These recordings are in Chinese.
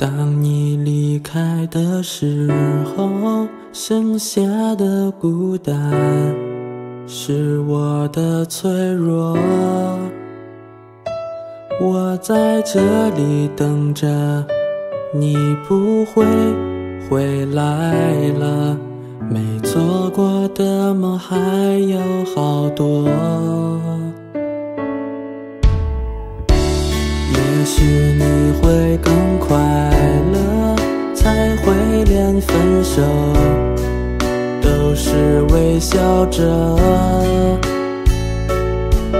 当你离开的时候，剩下的孤单是我的脆弱。我在这里等着，你不会回来了。没做过的梦还有好多。也许你会更快乐，才会连分手都是微笑着。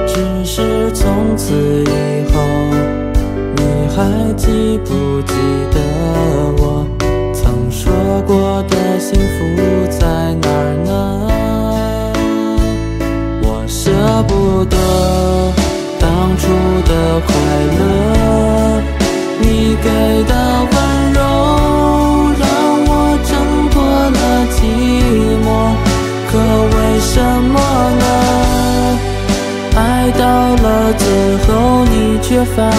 只是从此以后，你还记不记得我曾说过的幸福在哪儿呢？我舍不得当初的什么呢？爱到了最后，你却反。